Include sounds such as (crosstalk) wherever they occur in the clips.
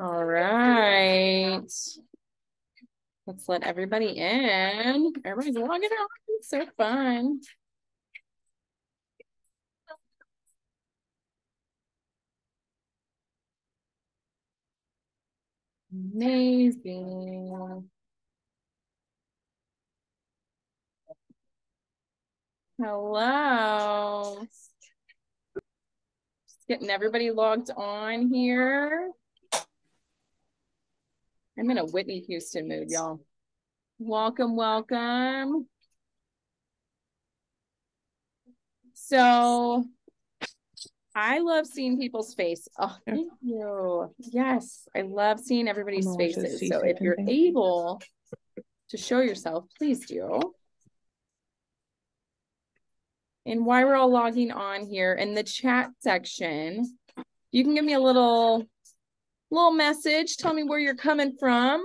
All right. Let's let everybody in. Everybody's logging on. It's so fun. Amazing. Hello. Just getting everybody logged on here. I'm in a Whitney Houston mood, y'all. Welcome, welcome. So I love seeing people's face. Oh, thank you. Yes, I love seeing everybody's faces. So if you're able to show yourself, please do. And why we're all logging on here in the chat section, you can give me a little little message. Tell me where you're coming from.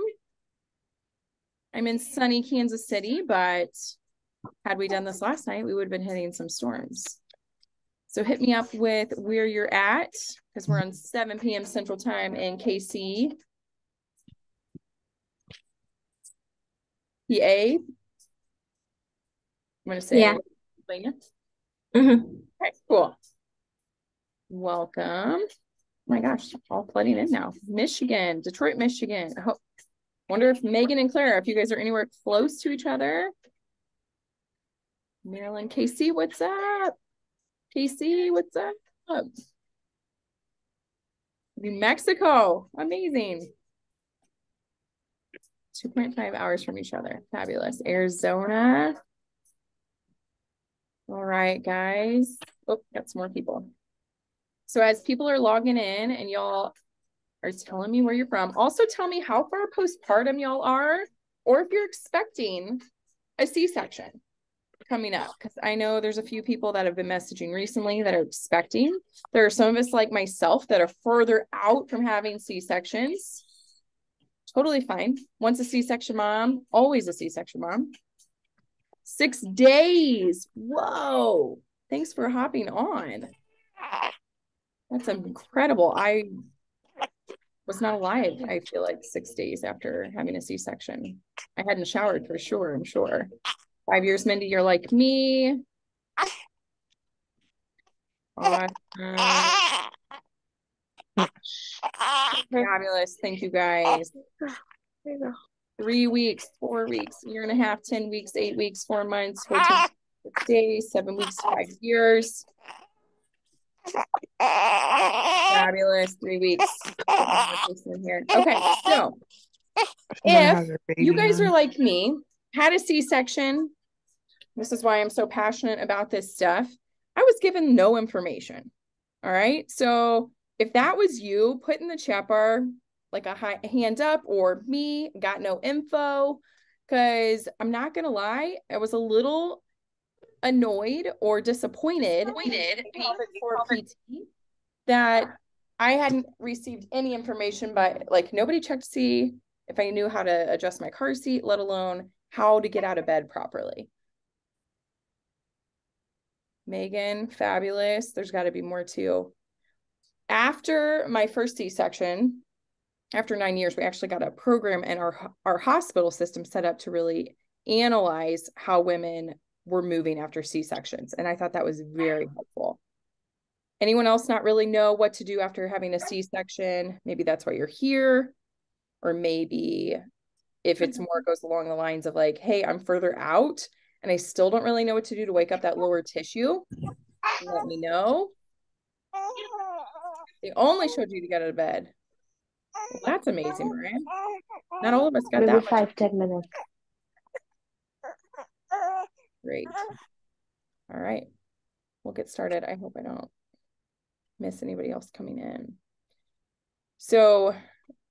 I'm in sunny Kansas City, but had we done this last night, we would have been hitting some storms. So hit me up with where you're at because we're on 7 p.m. Central Time in KC. PA. I'm going to say yeah. Mm-hmm. Okay, cool. Welcome. Oh my gosh, all flooding in now. Michigan, Detroit, Michigan. I hope, wonder if Megan and Clara, if you guys are anywhere close to each other. Maryland, KC, what's up? KC, what's up? New Mexico, amazing. 2.5 hours from each other. Fabulous. Arizona. All right, guys. Oh, got some more people. So as people are logging in and y'all are telling me where you're from, also tell me how far postpartum y'all are, or if you're expecting a C-section coming up. Because I know there's a few people that have been messaging recently that are expecting. There are some of us like myself that are further out from having C-sections. Totally fine. Once a C-section mom, always a C-section mom. Six days. Whoa. Thanks for hopping on. That's hmm. incredible. I was not alive, I feel like six days after having a C section. I hadn't showered for sure, I'm sure. Five years, Mindy, you're like me. Awesome. Fabulous. Thank you guys three weeks, four weeks, year and a half, 10 weeks, eight weeks, four months, 14 days, seven weeks, five years. Fabulous. Three weeks. Okay, so if you guys are like me, had a C section, this is why I'm so passionate about this stuff. I was given no information. All right. So if that was you, put in the chat bar like a high, hand up or me got no info because i'm not gonna lie i was a little annoyed or disappointed, disappointed. for PT that i hadn't received any information but like nobody checked to see if i knew how to adjust my car seat let alone how to get out of bed properly. Megan fabulous. There's got to be more too. After my first c-section after nine years, we actually got a program in our our hospital system set up to really analyze how women were moving after C sections, and I thought that was very helpful. Anyone else not really know what to do after having a C section? Maybe that's why you're here, or maybe if it's more goes along the lines of like, hey, I'm further out and I still don't really know what to do to wake up that lower tissue. Let me know. They only showed you to get out of bed. Well, that's amazing, Brian. Not all of us got Maybe that five, ten minutes. Great. All right. We'll get started. I hope I don't miss anybody else coming in. So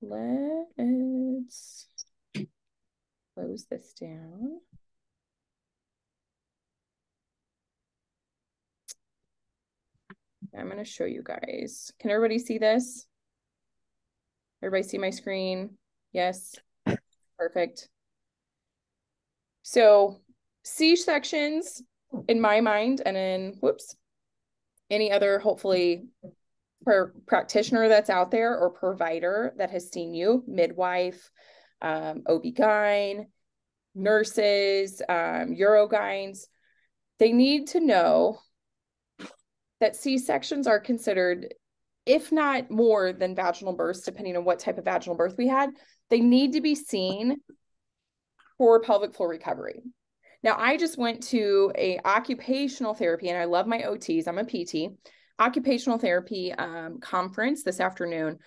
let's close this down. I'm going to show you guys. Can everybody see this? Everybody see my screen? Yes. Perfect. So C sections in my mind and in whoops, any other hopefully practitioner that's out there or provider that has seen you, midwife, um, OB-GYN, nurses, um, Urogyns, they need to know that C-sections are considered, if not more than vaginal births, depending on what type of vaginal birth we had, they need to be seen for pelvic floor recovery. Now, I just went to a occupational therapy, and I love my OTs. I'm a PT occupational therapy um, conference this afternoon,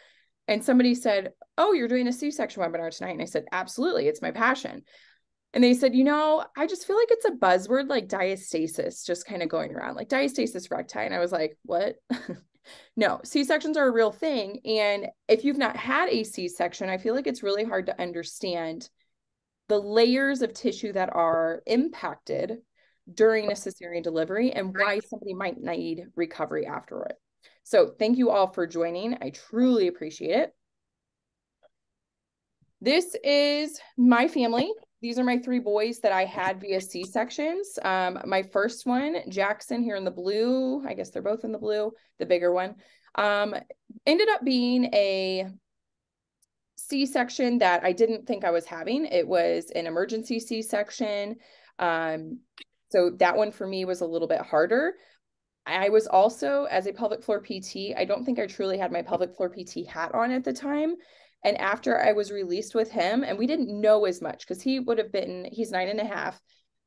and somebody said, "Oh, you're doing a C-section webinar tonight," and I said, "Absolutely, it's my passion." And they said, you know, I just feel like it's a buzzword like diastasis just kind of going around, like diastasis recti. And I was like, what? (laughs) no, C sections are a real thing. And if you've not had a C section, I feel like it's really hard to understand the layers of tissue that are impacted during a cesarean delivery and why somebody might need recovery afterward. So thank you all for joining. I truly appreciate it. This is my family. These are my three boys that I had via C-sections. Um, my first one, Jackson here in the blue, I guess they're both in the blue, the bigger one, um, ended up being a C-section that I didn't think I was having. It was an emergency C-section. Um, so that one for me was a little bit harder. I was also, as a pelvic floor PT, I don't think I truly had my pelvic floor PT hat on at the time. And after I was released with him, and we didn't know as much because he would have been, he's nine and a half.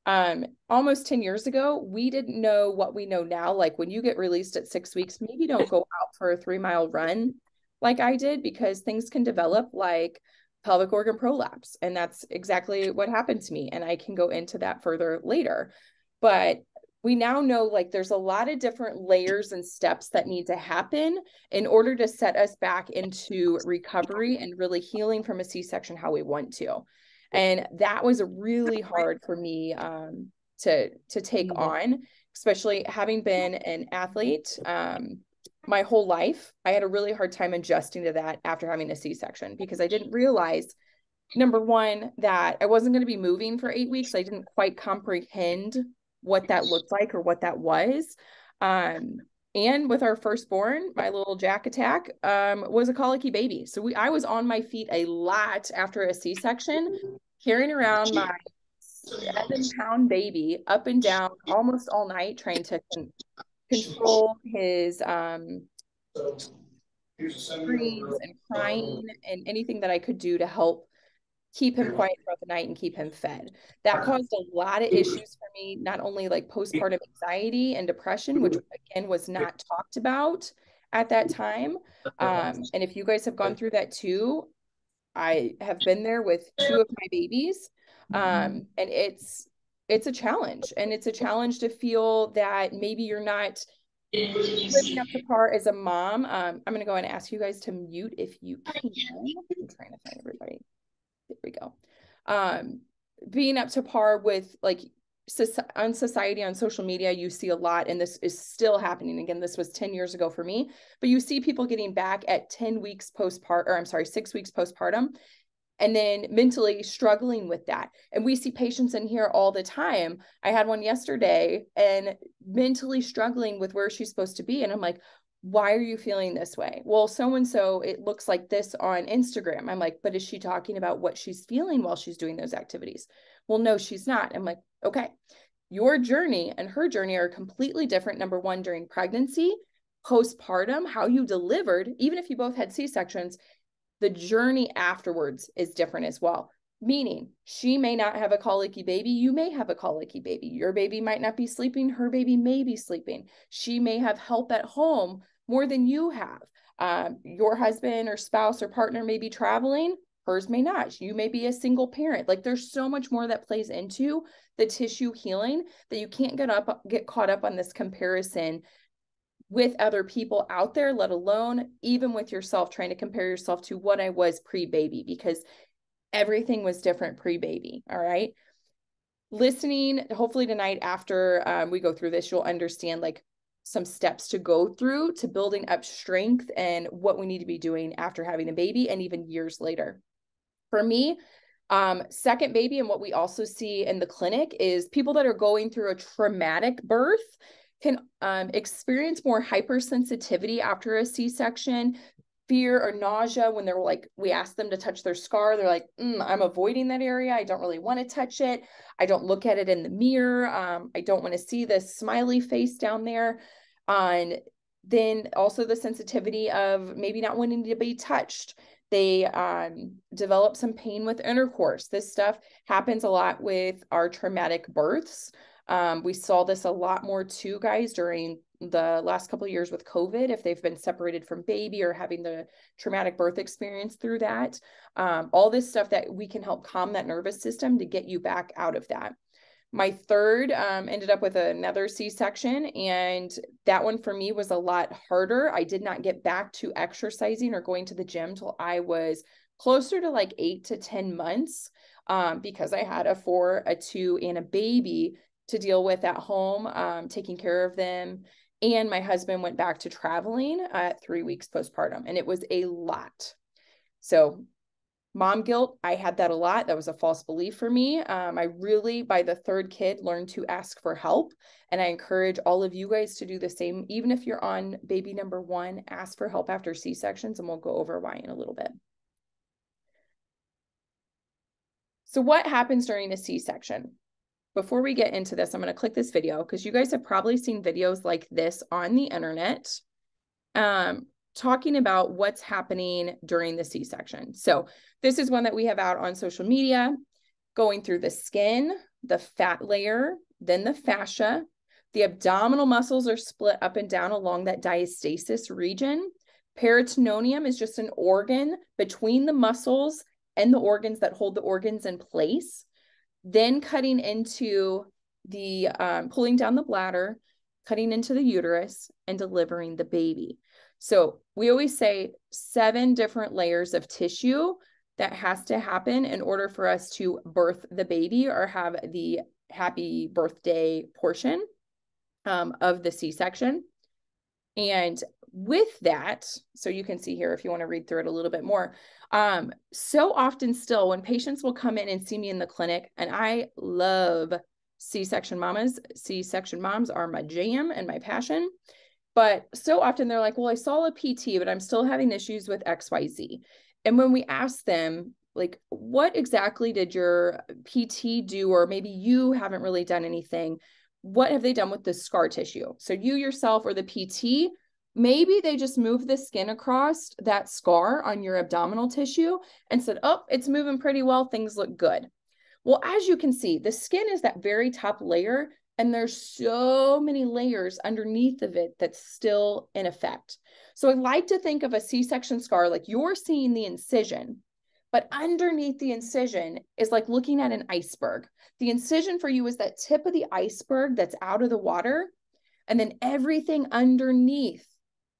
Um, almost 10 years ago, we didn't know what we know now. Like when you get released at six weeks, maybe don't go out for a three mile run like I did because things can develop like pelvic organ prolapse. And that's exactly what happened to me. And I can go into that further later. But we now know like there's a lot of different layers and steps that need to happen in order to set us back into recovery and really healing from a c-section how we want to and that was really hard for me um, to to take mm-hmm. on especially having been an athlete um, my whole life i had a really hard time adjusting to that after having a c-section because i didn't realize number one that i wasn't going to be moving for eight weeks i didn't quite comprehend what that looked like or what that was. Um, and with our firstborn, my little Jack attack um, was a colicky baby. So we, I was on my feet a lot after a C-section, carrying around my seven pound baby up and down almost all night, trying to control his um, screams and crying and anything that I could do to help keep him quiet throughout the night and keep him fed. That caused a lot of issues for me, not only like postpartum anxiety and depression, which again was not talked about at that time. Um, and if you guys have gone through that too, I have been there with two of my babies. Um, and it's it's a challenge and it's a challenge to feel that maybe you're not living up to par as a mom. Um, I'm gonna go and ask you guys to mute if you can. I'm trying to find everybody there we go. Um, being up to par with like on society on social media you see a lot and this is still happening again this was 10 years ago for me but you see people getting back at 10 weeks postpartum or i'm sorry 6 weeks postpartum and then mentally struggling with that and we see patients in here all the time i had one yesterday and mentally struggling with where she's supposed to be and i'm like why are you feeling this way? Well, so and so, it looks like this on Instagram. I'm like, but is she talking about what she's feeling while she's doing those activities? Well, no, she's not. I'm like, okay, your journey and her journey are completely different. Number one, during pregnancy, postpartum, how you delivered, even if you both had C sections, the journey afterwards is different as well. Meaning she may not have a colicky baby you may have a colicky baby. Your baby might not be sleeping her baby may be sleeping. She may have help at home more than you have. Um, your husband or spouse or partner may be traveling hers may not. You may be a single parent. Like there's so much more that plays into the tissue healing that you can't get up get caught up on this comparison with other people out there, let alone even with yourself, trying to compare yourself to what I was pre baby, because everything was different pre-baby all right? Listening hopefully tonight after um, we go through this you'll understand like some steps to go through to building up strength and what we need to be doing after having a baby and even years later. For me um, second baby and what we also see in the clinic is people that are going through a traumatic birth can um, experience more hypersensitivity after a C-section, fear or nausea when they're like, we ask them to touch their scar. They're like, mm, I'm avoiding that area. I don't really want to touch it. I don't look at it in the mirror. Um, I don't want to see the smiley face down there. And then also the sensitivity of maybe not wanting to be touched. They um, develop some pain with intercourse. This stuff happens a lot with our traumatic births. Um, we saw this a lot more too, guys, during the last couple of years with COVID, if they've been separated from baby or having the traumatic birth experience through that. Um, all this stuff that we can help calm that nervous system to get you back out of that. My third um, ended up with another C section, and that one for me was a lot harder. I did not get back to exercising or going to the gym till I was closer to like eight to 10 months um, because I had a four, a two, and a baby to deal with at home, um, taking care of them. And my husband went back to traveling at three weeks postpartum, and it was a lot. So mom guilt i had that a lot. That was a false belief for me. Um, i really by the third kid learned to ask for help. And i encourage all of you guys to do the same. Even if you're on baby number one ask for help after c-sections and we'll go over why in a little bit. So what happens during a c-section before we get into this i'm going to click this video because you guys have probably seen videos like this on the internet um, talking about what's happening during the C-section. So this is one that we have out on social media, going through the skin, the fat layer, then the fascia. The abdominal muscles are split up and down along that diastasis region. Peritoneum is just an organ between the muscles and the organs that hold the organs in place. Then cutting into the um, pulling down the bladder, cutting into the uterus, and delivering the baby. So we always say seven different layers of tissue that has to happen in order for us to birth the baby or have the happy birthday portion um, of the C-section. And with that, so you can see here if you want to read through it a little bit more. Um, so often still when patients will come in and see me in the clinic, and I love C-section mamas. C-section moms are my jam and my passion. But so often they're like, well, I saw a PT, but I'm still having issues with XYZ. And when we ask them, like, what exactly did your PT do? Or maybe you haven't really done anything. What have they done with the scar tissue? So, you yourself or the PT, maybe they just moved the skin across that scar on your abdominal tissue and said, oh, it's moving pretty well. Things look good. Well, as you can see, the skin is that very top layer and there's so many layers underneath of it that's still in effect. So I like to think of a C-section scar like you're seeing the incision, but underneath the incision is like looking at an iceberg. The incision for you is that tip of the iceberg that's out of the water. And then everything underneath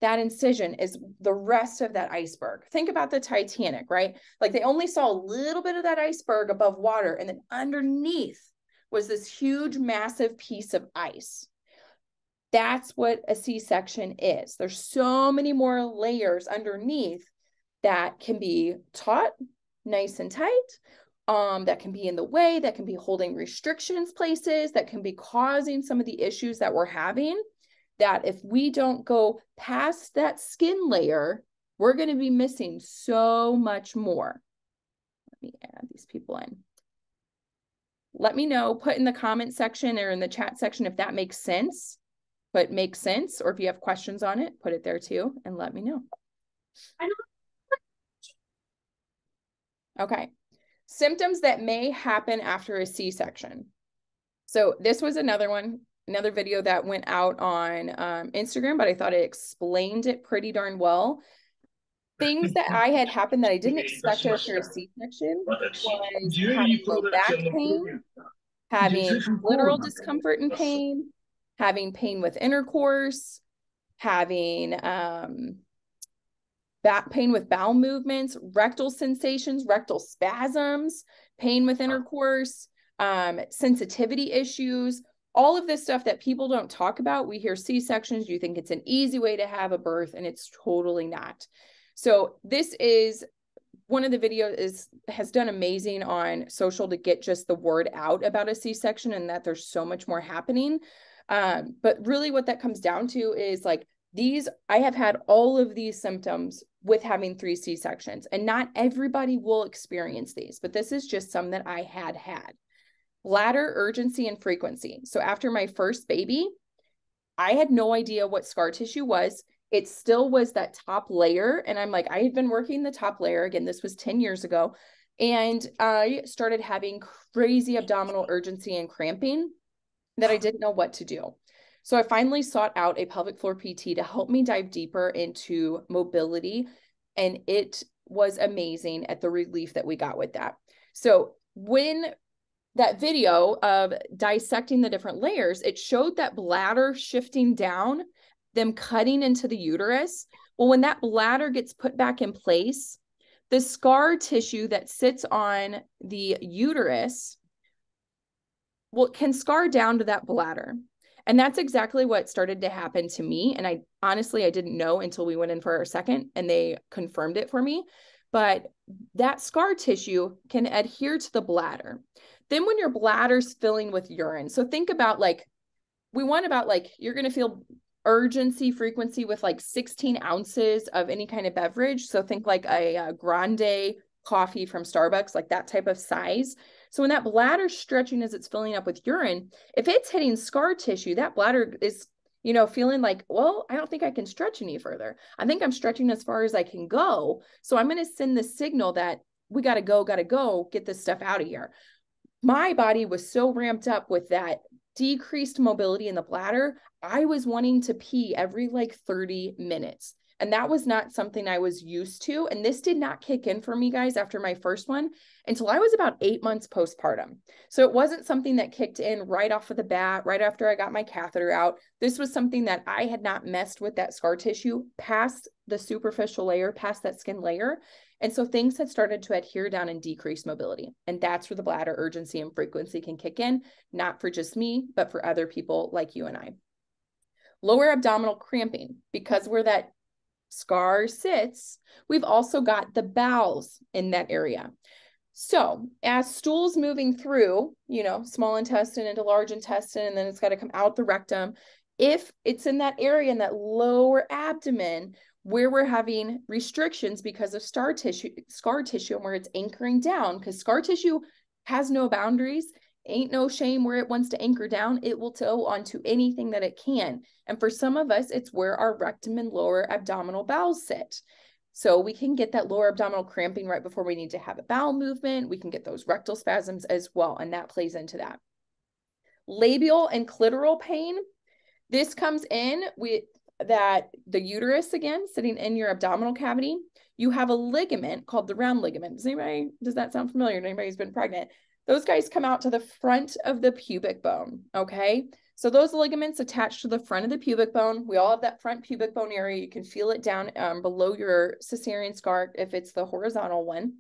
that incision is the rest of that iceberg. Think about the Titanic, right? Like they only saw a little bit of that iceberg above water, and then underneath was this huge, massive piece of ice. That's what a C section is. There's so many more layers underneath that can be taut nice and tight, um, that can be in the way, that can be holding restrictions places, that can be causing some of the issues that we're having. That if we don't go past that skin layer, we're going to be missing so much more. Let me add these people in let me know, put in the comment section or in the chat section if that makes sense, but makes sense. Or if you have questions on it, put it there too and let me know. Okay. Symptoms that may happen after a C-section. So this was another one, another video that went out on um, Instagram, but I thought it explained it pretty darn well. Things that I had happened that I didn't expect after a C-section was having low back pain, having literal discomfort and pain, having pain with intercourse, having um, back pain with bowel movements, rectal sensations, rectal spasms, pain with intercourse, um, sensitivity issues, all of this stuff that people don't talk about. We hear C sections, you think it's an easy way to have a birth, and it's totally not. So this is one of the videos is has done amazing on social to get just the word out about a C-section and that there's so much more happening. Um, but really what that comes down to is like these, I have had all of these symptoms with having three C sections, and not everybody will experience these, but this is just some that I had had. Bladder urgency and frequency. So after my first baby, I had no idea what scar tissue was. It still was that top layer. And I'm like, I had been working the top layer. Again, this was 10 years ago. And I started having crazy abdominal urgency and cramping that I didn't know what to do. So I finally sought out a pelvic floor PT to help me dive deeper into mobility. And it was amazing at the relief that we got with that. So when that video of dissecting the different layers, it showed that bladder shifting down, them cutting into the uterus. Well, when that bladder gets put back in place, the scar tissue that sits on the uterus well can scar down to that bladder. And that's exactly what started to happen to me. And i honestly i didn't know until we went in for our second and they confirmed it for me. But that scar tissue can adhere to the bladder then when your bladder's filling with urine so think about like we want about like you're going to feel urgency frequency with like 16 ounces of any kind of beverage. So think like a, a grande coffee from Starbucks, like that type of size. So when that bladder stretching as it's filling up with urine, if it's hitting scar tissue, that bladder is, you know, feeling like, well, I don't think I can stretch any further. I think I'm stretching as far as I can go. So I'm going to send the signal that we got to go, got to go, get this stuff out of here. My body was so ramped up with that decreased mobility in the bladder. I was wanting to pee every like 30 minutes. And that was not something I was used to. And this did not kick in for me, guys, after my first one until I was about eight months postpartum. So it wasn't something that kicked in right off of the bat, right after I got my catheter out. This was something that I had not messed with that scar tissue past the superficial layer, past that skin layer. And so things had started to adhere down and decrease mobility. And that's where the bladder urgency and frequency can kick in, not for just me, but for other people like you and I. Lower abdominal cramping, because where that scar sits, we've also got the bowels in that area. So, as stool's moving through, you know, small intestine into large intestine, and then it's got to come out the rectum. If it's in that area in that lower abdomen, where we're having restrictions because of scar tissue, scar tissue, and where it's anchoring down, because scar tissue has no boundaries, ain't no shame where it wants to anchor down. It will tow onto anything that it can. And for some of us, it's where our rectum and lower abdominal bowels sit. So we can get that lower abdominal cramping right before we need to have a bowel movement. We can get those rectal spasms as well, and that plays into that. Labial and clitoral pain. This comes in with that the uterus again sitting in your abdominal cavity you have a ligament called the round ligament does anybody does that sound familiar to anybody who's been pregnant those guys come out to the front of the pubic bone okay? So those ligaments attach to the front of the pubic bone we all have that front pubic bone area. You can feel it down um, below your cesarean scar if it's the horizontal one.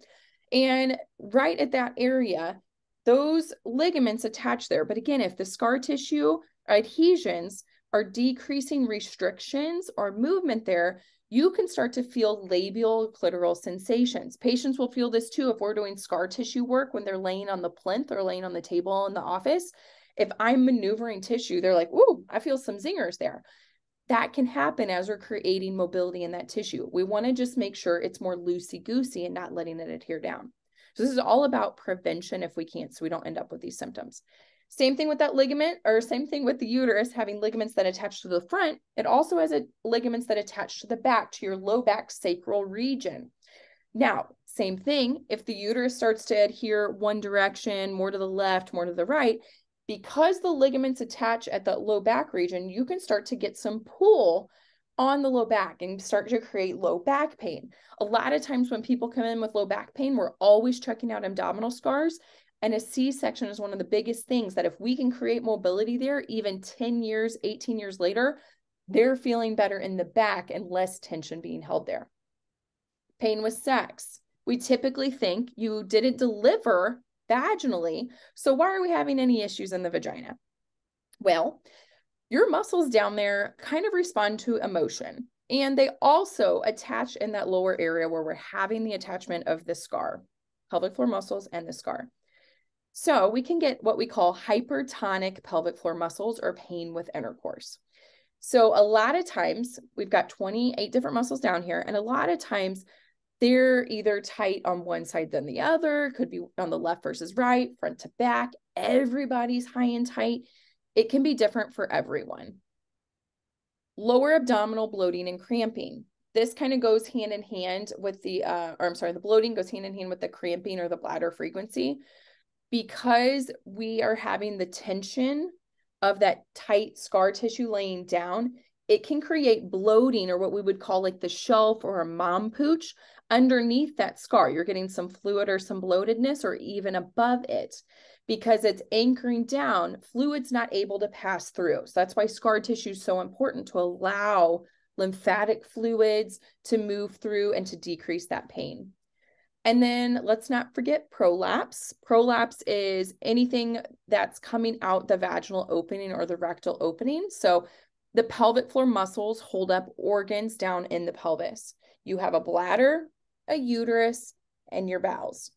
And right at that area those ligaments attach there. But again if the scar tissue adhesions are decreasing restrictions or movement there, you can start to feel labial clitoral sensations. Patients will feel this too if we're doing scar tissue work when they're laying on the plinth or laying on the table in the office. If I'm maneuvering tissue, they're like, "Ooh, I feel some zingers there." That can happen as we're creating mobility in that tissue. We want to just make sure it's more loosey goosey and not letting it adhere down. So, this is all about prevention if we can't, so we don't end up with these symptoms. Same thing with that ligament, or same thing with the uterus having ligaments that attach to the front. It also has a, ligaments that attach to the back, to your low back sacral region. Now, same thing, if the uterus starts to adhere one direction, more to the left, more to the right, because the ligaments attach at the low back region, you can start to get some pull on the low back and start to create low back pain. A lot of times when people come in with low back pain, we're always checking out abdominal scars and a C section is one of the biggest things that if we can create mobility there, even 10 years, 18 years later, they're feeling better in the back and less tension being held there. Pain with sex. We typically think you didn't deliver vaginally. So why are we having any issues in the vagina? Well, your muscles down there kind of respond to emotion. And they also attach in that lower area where we're having the attachment of the scar, pelvic floor muscles and the scar. So we can get what we call hypertonic pelvic floor muscles or pain with intercourse. So a lot of times we've got 28 different muscles down here, and a lot of times they're either tight on one side than the other, could be on the left versus right, front to back. Everybody's high and tight. It can be different for everyone. Lower abdominal bloating and cramping. This kind of goes hand in hand with the, uh, or I'm sorry, the bloating goes hand in hand with the cramping or the bladder frequency because we are having the tension of that tight scar tissue laying down, it can create bloating or what we would call like the shelf or a mom pooch underneath that scar. You're getting some fluid or some bloatedness or even above it because it's anchoring down. Fluid's not able to pass through. So that's why scar tissue is so important to allow lymphatic fluids to move through and to decrease that pain. And then let's not forget prolapse. Prolapse is anything that's coming out the vaginal opening or the rectal opening. So the pelvic floor muscles hold up organs down in the pelvis. You have a bladder, a uterus, and your bowels.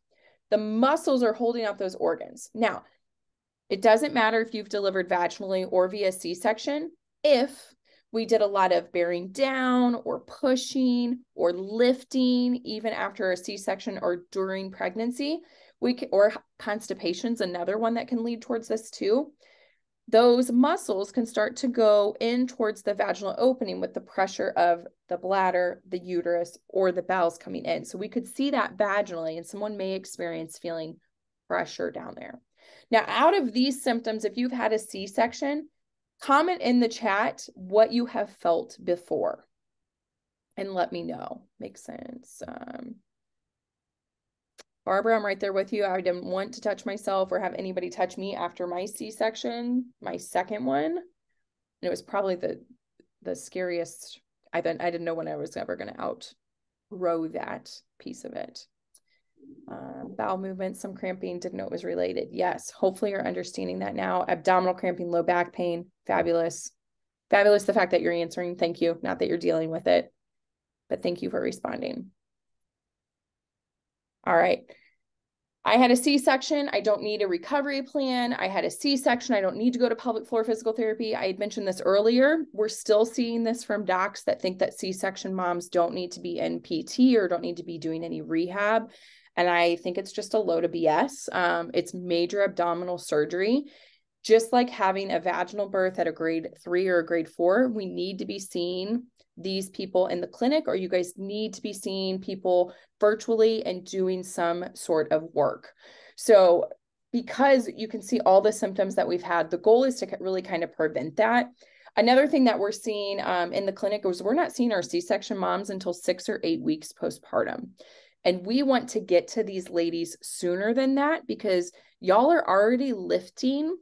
The muscles are holding up those organs. Now, it doesn't matter if you've delivered vaginally or via C section if we did a lot of bearing down or pushing or lifting, even after a C section or during pregnancy. We can, or constipation's another one that can lead towards this too. Those muscles can start to go in towards the vaginal opening with the pressure of the bladder, the uterus, or the bowels coming in. So we could see that vaginally, and someone may experience feeling pressure down there. Now, out of these symptoms, if you've had a C section, comment in the chat what you have felt before and let me know. Makes sense. Um, Barbara, I'm right there with you. I didn't want to touch myself or have anybody touch me after my C-section, my second one. And it was probably the the scariest. I didn't I didn't know when I was ever going to outgrow that piece of it. Um, bowel movement, some cramping, didn't know it was related. Yes, hopefully you're understanding that now. Abdominal cramping, low back pain, fabulous. Fabulous the fact that you're answering. Thank you. Not that you're dealing with it, but thank you for responding. All right. I had a C section. I don't need a recovery plan. I had a C section. I don't need to go to pelvic floor physical therapy. I had mentioned this earlier. We're still seeing this from docs that think that C section moms don't need to be in PT or don't need to be doing any rehab. And I think it's just a load of BS. Um, it's major abdominal surgery. Just like having a vaginal birth at a grade three or a grade four, we need to be seeing these people in the clinic, or you guys need to be seeing people virtually and doing some sort of work. So, because you can see all the symptoms that we've had, the goal is to really kind of prevent that. Another thing that we're seeing um, in the clinic is we're not seeing our C section moms until six or eight weeks postpartum. And we want to get to these ladies sooner than that because y'all are already lifting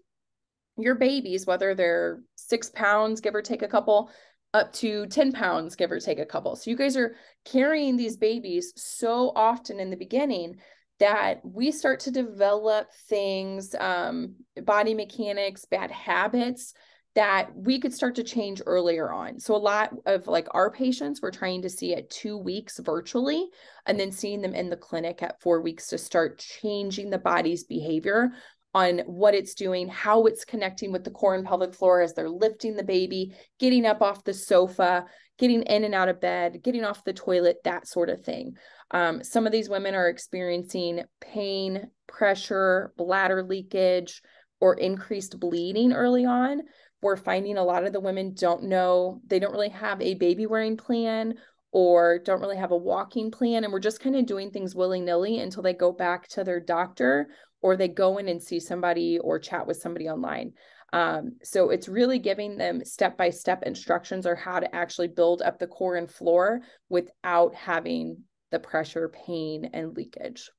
your babies, whether they're six pounds, give or take a couple, up to 10 pounds, give or take a couple. So you guys are carrying these babies so often in the beginning that we start to develop things, um, body mechanics, bad habits that we could start to change earlier on. So a lot of like our patients we're trying to see at 2 weeks virtually and then seeing them in the clinic at 4 weeks to start changing the body's behavior on what it's doing, how it's connecting with the core and pelvic floor as they're lifting the baby, getting up off the sofa, getting in and out of bed, getting off the toilet, that sort of thing. Um, some of these women are experiencing pain, pressure, bladder leakage, or increased bleeding early on we're finding a lot of the women don't know, they don't really have a baby wearing plan or don't really have a walking plan. And we're just kind of doing things willy nilly until they go back to their doctor or they go in and see somebody or chat with somebody online. Um, so it's really giving them step by step instructions or how to actually build up the core and floor without having the pressure, pain, and leakage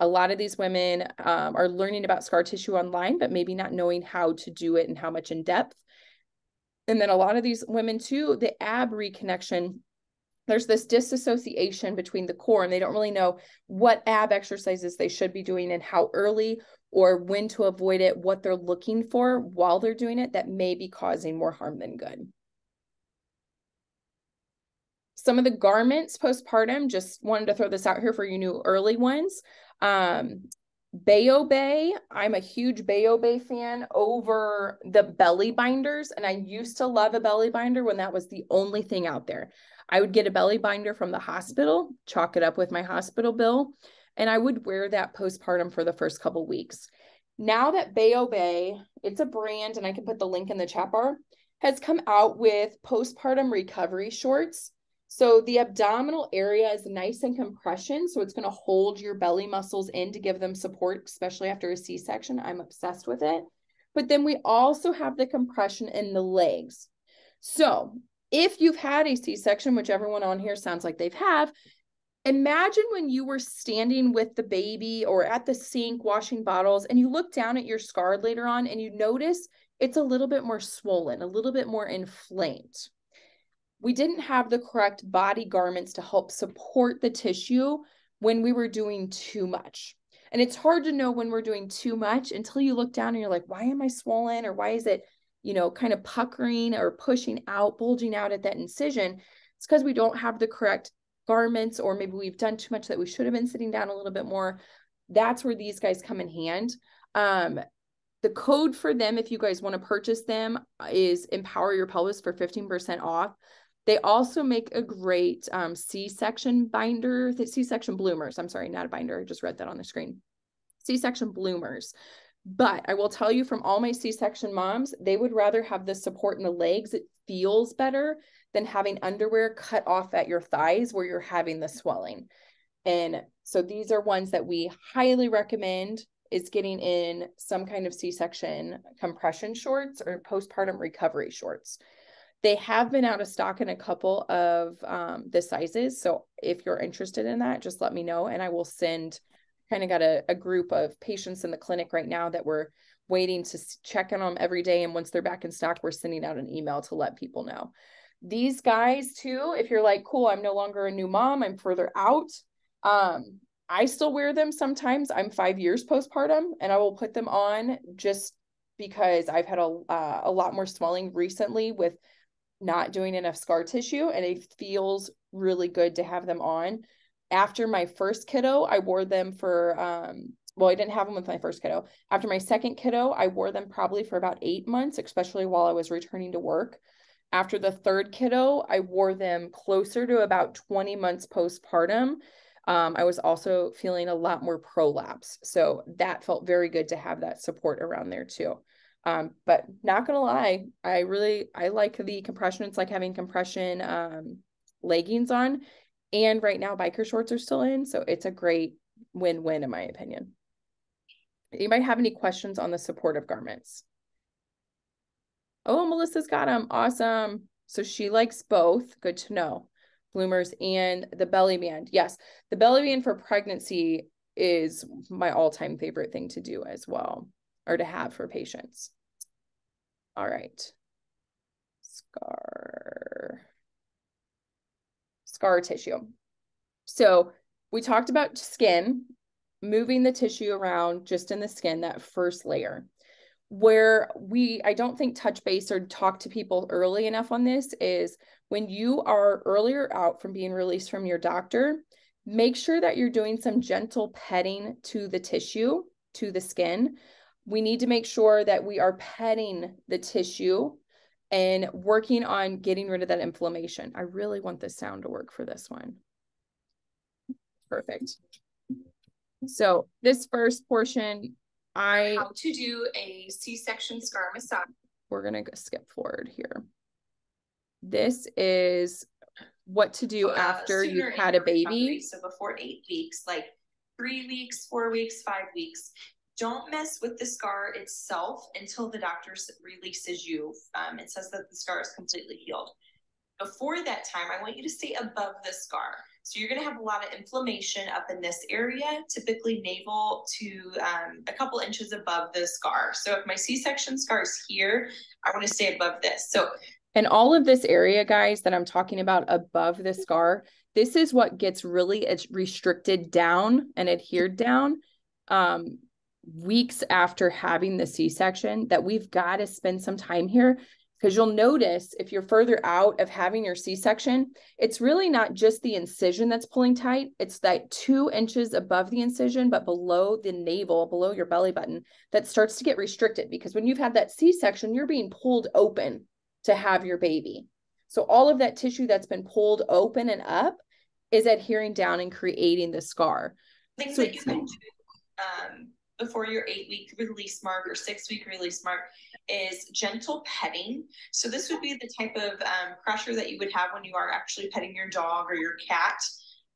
a lot of these women um, are learning about scar tissue online, but maybe not knowing how to do it and how much in depth. And then a lot of these women, too, the ab reconnection, there's this disassociation between the core, and they don't really know what ab exercises they should be doing and how early or when to avoid it, what they're looking for while they're doing it that may be causing more harm than good. Some of the garments postpartum, just wanted to throw this out here for you new early ones. Um, Bay-O-Bay, I'm a huge Bay-O-Bay fan over the belly binders. And I used to love a belly binder when that was the only thing out there. I would get a belly binder from the hospital, chalk it up with my hospital bill, and I would wear that postpartum for the first couple weeks. Now that Bay-O-Bay, it's a brand, and I can put the link in the chat bar, has come out with postpartum recovery shorts. So the abdominal area is nice and compression. So it's going to hold your belly muscles in to give them support, especially after a C section. I'm obsessed with it. But then we also have the compression in the legs. So if you've had a C section, which everyone on here sounds like they've have, imagine when you were standing with the baby or at the sink washing bottles and you look down at your scar later on and you notice it's a little bit more swollen, a little bit more inflamed we didn't have the correct body garments to help support the tissue when we were doing too much. And it's hard to know when we're doing too much until you look down and you're like, why am I swollen? Or why is it, you know, kind of puckering or pushing out, bulging out at that incision? It's because we don't have the correct garments, or maybe we've done too much that we should have been sitting down a little bit more. That's where these guys come in hand. Um, the code for them, if you guys want to purchase them, is Empower Your Pelvis for 15% off. They also make a great um, C-section binder, C-section bloomers. I'm sorry, not a binder. I just read that on the screen. C-section bloomers. But I will tell you from all my C-section moms, they would rather have the support in the legs. It feels better than having underwear cut off at your thighs where you're having the swelling. And so these are ones that we highly recommend is getting in some kind of C-section compression shorts or postpartum recovery shorts. They have been out of stock in a couple of um, the sizes. So if you're interested in that, just let me know and I will send kind of got a, a group of patients in the clinic right now that we're waiting to check in on them every day. And once they're back in stock, we're sending out an email to let people know. These guys too, if you're like, cool, I'm no longer a new mom, I'm further out. Um, I still wear them sometimes. I'm five years postpartum and I will put them on just because I've had a, uh, a lot more swelling recently with not doing enough scar tissue and it feels really good to have them on. After my first kiddo, I wore them for um well, I didn't have them with my first kiddo. After my second kiddo, I wore them probably for about 8 months, especially while I was returning to work. After the third kiddo, I wore them closer to about 20 months postpartum. Um, I was also feeling a lot more prolapse. So that felt very good to have that support around there too. Um, but not gonna lie, I really I like the compression. It's like having compression um, leggings on. And right now biker shorts are still in. So it's a great win-win in my opinion. Anybody have any questions on the supportive garments? Oh, Melissa's got them. Awesome. So she likes both. Good to know. Bloomers and the belly band. Yes, the belly band for pregnancy is my all-time favorite thing to do as well or to have for patients. All right. Scar. Scar tissue. So we talked about skin, moving the tissue around just in the skin, that first layer. Where we, I don't think touch base or talk to people early enough on this is when you are earlier out from being released from your doctor, make sure that you're doing some gentle petting to the tissue, to the skin, we need to make sure that we are petting the tissue and working on getting rid of that inflammation. I really want the sound to work for this one. Perfect. So this first portion, I how to do a C-section scar massage. We're gonna skip forward here. This is what to do uh, after you've had a baby. So before eight weeks, like three weeks, four weeks, five weeks, don't mess with the scar itself until the doctor releases you um, and says that the scar is completely healed. Before that time, I want you to stay above the scar. So you're going to have a lot of inflammation up in this area, typically navel to um, a couple inches above the scar. So if my C-section scar is here, I want to stay above this. So and all of this area, guys, that I'm talking about above the scar, this is what gets really restricted down and adhered down um, weeks after having the C-section that we've got to spend some time here because you'll notice if you're further out of having your C-section, it's really not just the incision that's pulling tight. It's that two inches above the incision, but below the navel, below your belly button, that starts to get restricted because when you've had that C-section, you're being pulled open to have your baby. So all of that tissue that's been pulled open and up is adhering down and creating the scar. Things so that you can do um, before your eight week release mark or six week release mark is gentle petting. So this would be the type of um, pressure that you would have when you are actually petting your dog or your cat.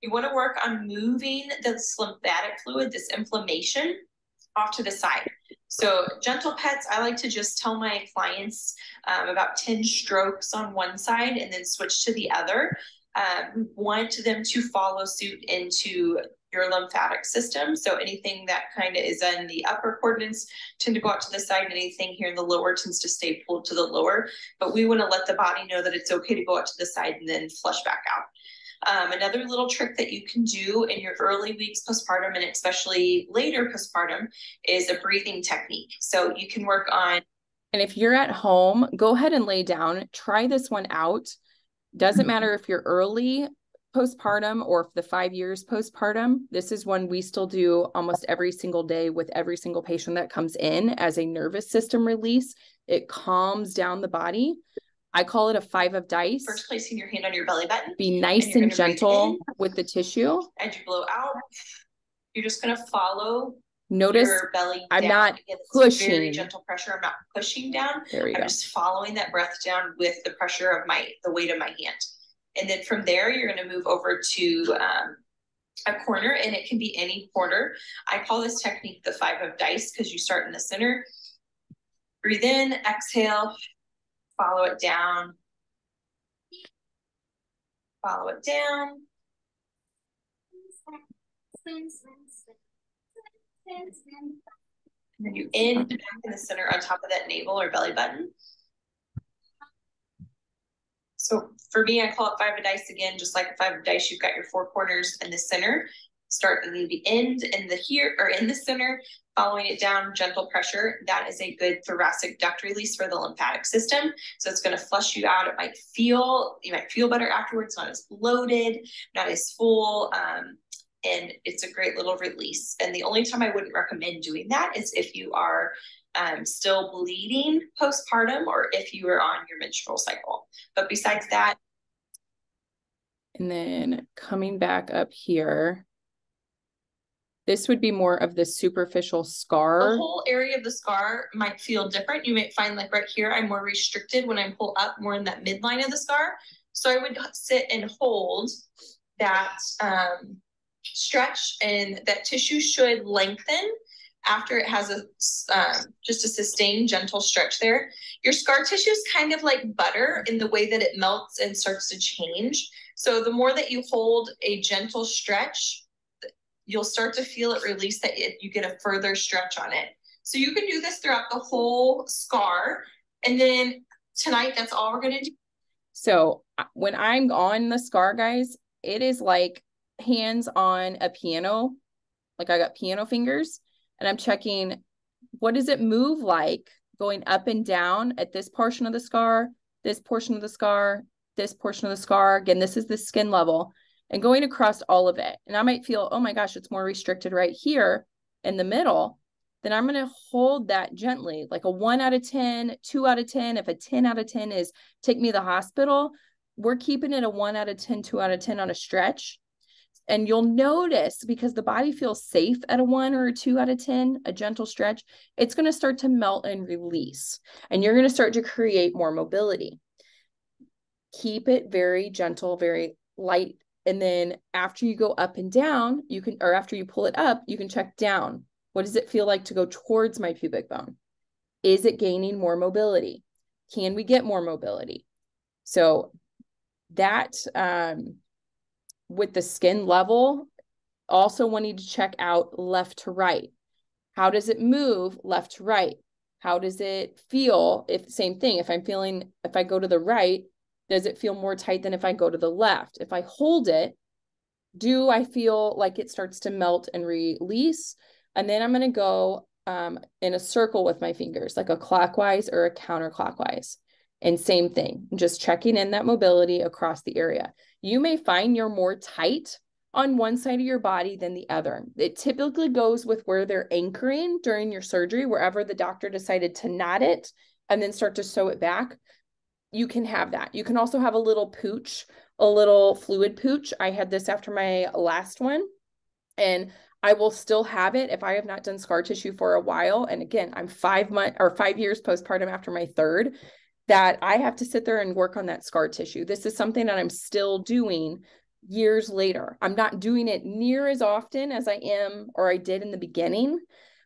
You want to work on moving this lymphatic fluid, this inflammation, off to the side. So gentle pets, I like to just tell my clients um, about 10 strokes on one side and then switch to the other. Um, want them to follow suit into your lymphatic system. So anything that kind of is in the upper coordinates tend to go out to the side, and anything here in the lower tends to stay pulled to the lower. But we want to let the body know that it's okay to go out to the side and then flush back out. Um, another little trick that you can do in your early weeks postpartum and especially later postpartum is a breathing technique. So you can work on. And if you're at home, go ahead and lay down. Try this one out. Doesn't matter if you're early postpartum or the five years postpartum, this is one we still do almost every single day with every single patient that comes in as a nervous system release. It calms down the body. I call it a five of dice. First, placing your hand on your belly button. Be nice and, and gentle with the tissue. As you blow out, you're just going to follow Notice your belly. I'm not pushing. Very gentle pressure. I'm not pushing down. There we I'm go. just following that breath down with the pressure of my the weight of my hand. And then from there, you're going to move over to um, a corner, and it can be any corner. I call this technique the five of dice because you start in the center. Breathe in, exhale, follow it down, follow it down. And then you end back in the center on top of that navel or belly button. So for me, I call it five of dice again, just like five of dice, you've got your four corners in the center. Start in the end in the here or in the center, following it down, gentle pressure. That is a good thoracic duct release for the lymphatic system. So it's going to flush you out. It might feel, you might feel better afterwards, not as bloated, not as full. Um, and it's a great little release. And the only time I wouldn't recommend doing that is if you are um, still bleeding postpartum or if you are on your menstrual cycle. But besides that, and then coming back up here, this would be more of the superficial scar. The whole area of the scar might feel different. You might find like right here, I'm more restricted when I pull up more in that midline of the scar. So I would sit and hold that um, stretch and that tissue should lengthen after it has a um, just a sustained gentle stretch there your scar tissue is kind of like butter in the way that it melts and starts to change. So the more that you hold a gentle stretch you'll start to feel it release that it, you get a further stretch on it. So you can do this throughout the whole scar. And then tonight that's all we're going to do. So uh, when i'm on the scar guys it is like hands on a piano. Like i got piano fingers and I'm checking what does it move like going up and down at this portion of the scar, this portion of the scar, this portion of the scar. Again, this is the skin level and going across all of it. And I might feel, oh my gosh, it's more restricted right here in the middle. Then I'm going to hold that gently, like a one out of 10, two out of 10. If a 10 out of 10 is take me to the hospital, we're keeping it a one out of 10, two out of 10 on a stretch and you'll notice because the body feels safe at a one or a two out of 10, a gentle stretch, it's going to start to melt and release. And you're going to start to create more mobility. Keep it very gentle, very light. And then after you go up and down, you can, or after you pull it up, you can check down. What does it feel like to go towards my pubic bone? Is it gaining more mobility? Can we get more mobility? So that um, with the skin level, also wanting to check out left to right. How does it move left to right? How does it feel if same thing, if I'm feeling, if I go to the right, does it feel more tight than if I go to the left? If I hold it, do I feel like it starts to melt and release? And then I'm going to go um, in a circle with my fingers, like a clockwise or a counterclockwise. And same thing, just checking in that mobility across the area. You may find you're more tight on one side of your body than the other. It typically goes with where they're anchoring during your surgery, wherever the doctor decided to knot it and then start to sew it back. You can have that. You can also have a little pooch, a little fluid pooch. I had this after my last one, and I will still have it if I have not done scar tissue for a while. And again, I'm five months or five years postpartum after my third that I have to sit there and work on that scar tissue. This is something that I'm still doing years later. I'm not doing it near as often as I am or I did in the beginning,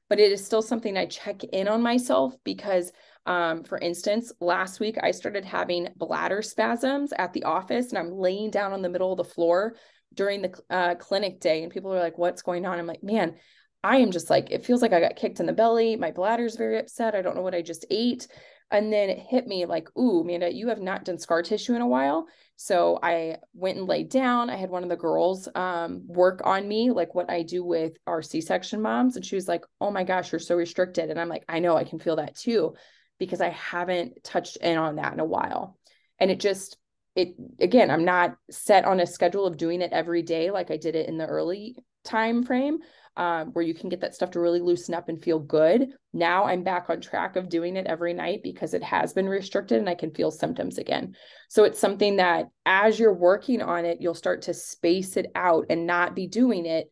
but it is still something I check in on myself because um, for instance, last week I started having bladder spasms at the office and I'm laying down on the middle of the floor during the uh, clinic day and people are like, what's going on? I'm like, man, I am just like, it feels like I got kicked in the belly. My bladder's very upset. I don't know what I just ate. And then it hit me like, ooh, Amanda, you have not done scar tissue in a while. So I went and laid down. I had one of the girls um, work on me, like what I do with our C section moms. And she was like, oh my gosh, you're so restricted. And I'm like, I know I can feel that too, because I haven't touched in on that in a while. And it just, it again, I'm not set on a schedule of doing it every day like I did it in the early time frame um, where you can get that stuff to really loosen up and feel good. Now I'm back on track of doing it every night because it has been restricted and I can feel symptoms again. So it's something that as you're working on it, you'll start to space it out and not be doing it,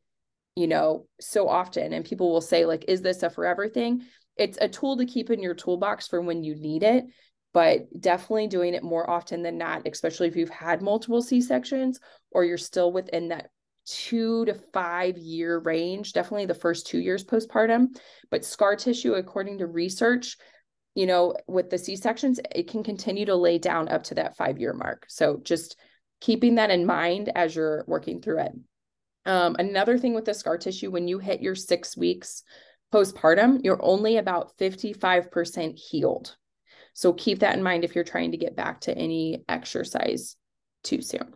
you know, so often. And people will say, like, is this a forever thing? It's a tool to keep in your toolbox for when you need it but definitely doing it more often than not, especially if you've had multiple C sections or you're still within that two to five year range, definitely the first two years postpartum. But scar tissue, according to research, you know, with the C sections, it can continue to lay down up to that five year mark. So just keeping that in mind as you're working through it. Um, another thing with the scar tissue, when you hit your six weeks postpartum, you're only about 55% healed. So keep that in mind if you're trying to get back to any exercise too soon.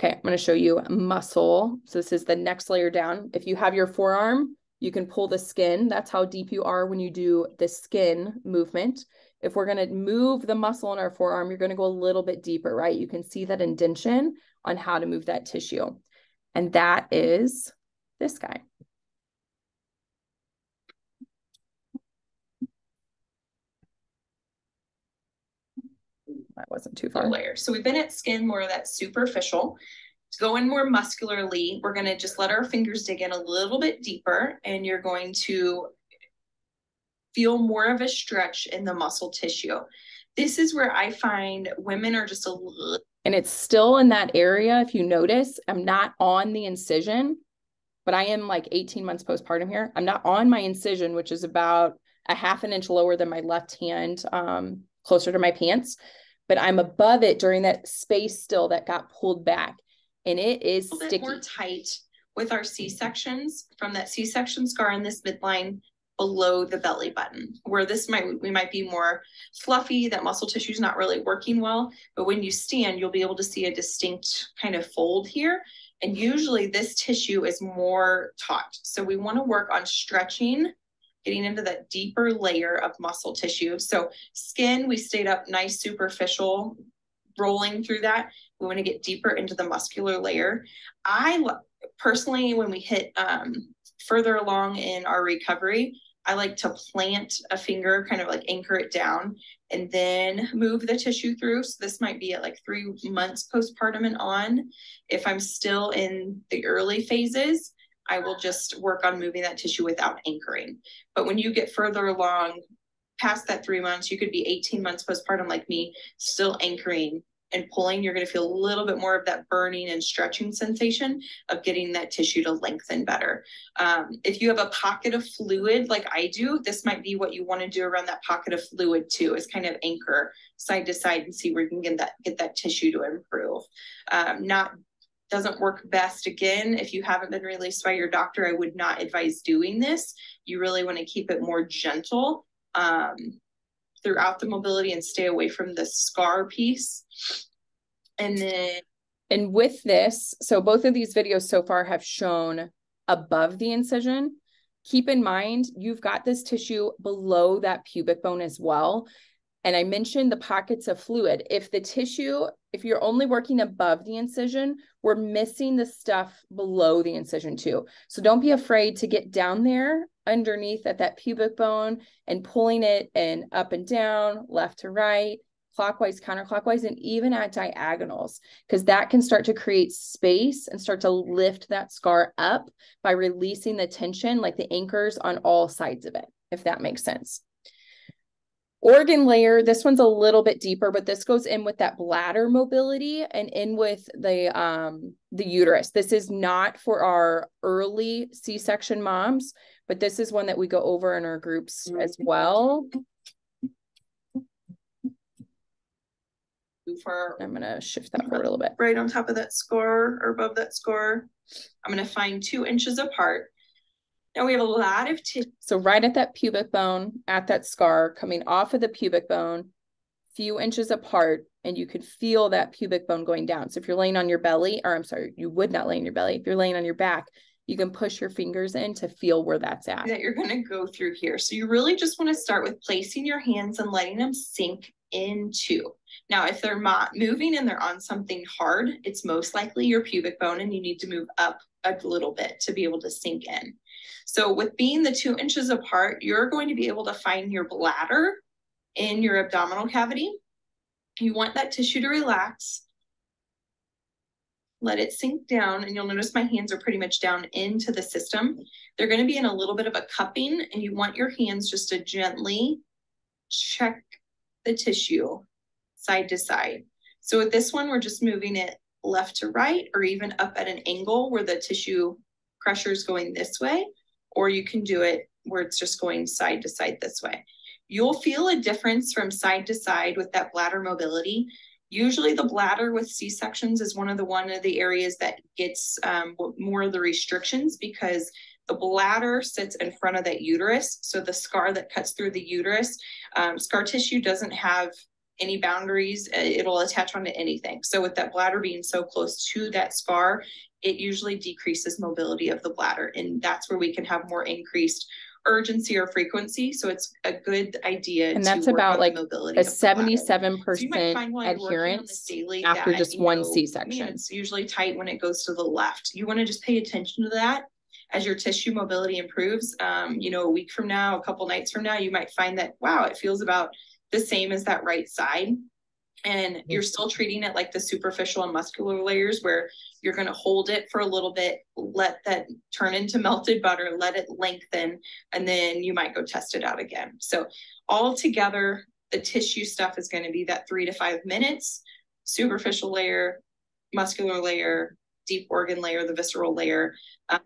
Okay, I'm going to show you muscle. So this is the next layer down. If you have your forearm, you can pull the skin. That's how deep you are when you do the skin movement. If we're going to move the muscle in our forearm, you're going to go a little bit deeper, right? You can see that indention on how to move that tissue. And that is this guy. that wasn't too far. Layer. So we've been at skin more of that superficial. To go in more muscularly, we're going to just let our fingers dig in a little bit deeper, and you're going to feel more of a stretch in the muscle tissue. This is where I find women are just a little. And it's still in that area. If you notice, I'm not on the incision, but I am like 18 months postpartum here. I'm not on my incision, which is about a half an inch lower than my left hand, um, closer to my pants but I'm above it during that space still that got pulled back. And it is a sticky. more tight with our C-sections from that C-section scar in this midline below the belly button where this might we might be more fluffy that muscle tissue is not really working well but when you stand you'll be able to see a distinct kind of fold here and usually this tissue is more taut so we want to work on stretching getting into that deeper layer of muscle tissue. So skin, we stayed up nice superficial, rolling through that. We want to get deeper into the muscular layer. I personally, when we hit um, further along in our recovery, I like to plant a finger, kind of like anchor it down, and then move the tissue through. So this might be at like three months postpartum and on. If I'm still in the early phases, I will just work on moving that tissue without anchoring. But when you get further along past that three months, you could be 18 months postpartum like me, still anchoring and pulling, you're going to feel a little bit more of that burning and stretching sensation of getting that tissue to lengthen better. Um, if you have a pocket of fluid like I do, this might be what you want to do around that pocket of fluid too, is kind of anchor side to side and see where you can get that get that tissue to improve. Um, not doesn't work best again. If you haven't been released by your doctor i would not advise doing this. You really want to keep it more gentle um, throughout the mobility and stay away from the scar piece. And then and with this so both of these videos so far have shown above the incision. Keep in mind you've got this tissue below that pubic bone as well And I mentioned the pockets of fluid. If the tissue, if you're only working above the incision, we're missing the stuff below the incision too. So don't be afraid to get down there underneath at that pubic bone and pulling it and up and down, left to right, clockwise, counterclockwise, and even at diagonals, because that can start to create space and start to lift that scar up by releasing the tension, like the anchors on all sides of it, if that makes sense. Organ layer, this one's a little bit deeper, but this goes in with that bladder mobility and in with the um the uterus. This is not for our early C-section moms, but this is one that we go over in our groups as well. For I'm gonna shift that forward a little bit. right on top of that score or above that score. I'm gonna find two inches apart. Now we have a lot of tissue. So right at that pubic bone, at that scar, coming off of the pubic bone, few inches apart, and you could feel that pubic bone going down. So if you're laying on your belly, or I'm sorry, you would not lay on your belly. If you're laying on your back, you can push your fingers in to feel where that's at. that you're going to go through here. So you really just want to start with placing your hands and letting them sink into. Now, if they're not moving and they're on something hard, it's most likely your pubic bone and you need to move up a little bit to be able to sink in. So with being the two inches apart, you're going to be able to find your bladder in your abdominal cavity. You want that tissue to relax. Let it sink down and you'll notice my hands are pretty much down into the system. They're going to be in a little bit of a cupping and you want your hands just to gently check the tissue side to side. So with this one, we're just moving it left to right or even up at an angle where the tissue pressure is going this way, or you can do it where it's just going side to side this way. You'll feel a difference from side to side with that bladder mobility. Usually the bladder with C-sections is one of the one of the areas that gets um, more of the restrictions because the bladder sits in front of that uterus. So the scar that cuts through the uterus, um, scar tissue doesn't have any boundaries. Uh, it'll attach onto anything. So with that bladder being so close to that scar, it usually decreases mobility of the bladder. And that's where we can have more increased urgency or frequency. So it's a good idea. And that's about like a seventy-seven percent so adherence after just one C-section. It's usually tight when it goes to the left. You want to just pay attention to that as your tissue mobility improves. Um, you know, a week from now, a couple nights from now, you might find that wow, it feels about the same as that right side. And mm-hmm. you're still treating it like the superficial and muscular layers where you're going to hold it for a little bit let that turn into (laughs) melted butter let it lengthen and then you might go test it out again. So all together the tissue stuff is going to be that three to five minutes superficial layer muscular layer deep organ layer the visceral layer. Um,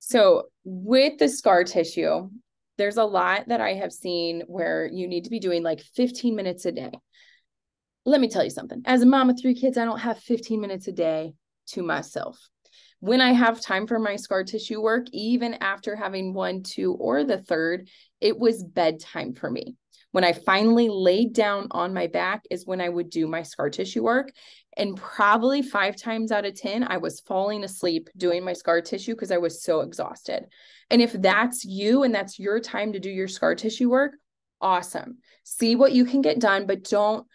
so with the scar tissue there's a lot that I have seen where you need to be doing like 15 minutes a day let me tell you something. As a mom of three kids, I don't have 15 minutes a day to myself. When I have time for my scar tissue work, even after having one, two, or the third, it was bedtime for me. When I finally laid down on my back is when I would do my scar tissue work. And probably five times out of 10, I was falling asleep doing my scar tissue because I was so exhausted. And if that's you and that's your time to do your scar tissue work, awesome. See what you can get done, but don't